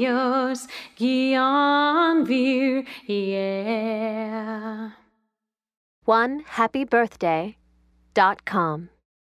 yours, Guillaume yeah. One happy birthday dot com.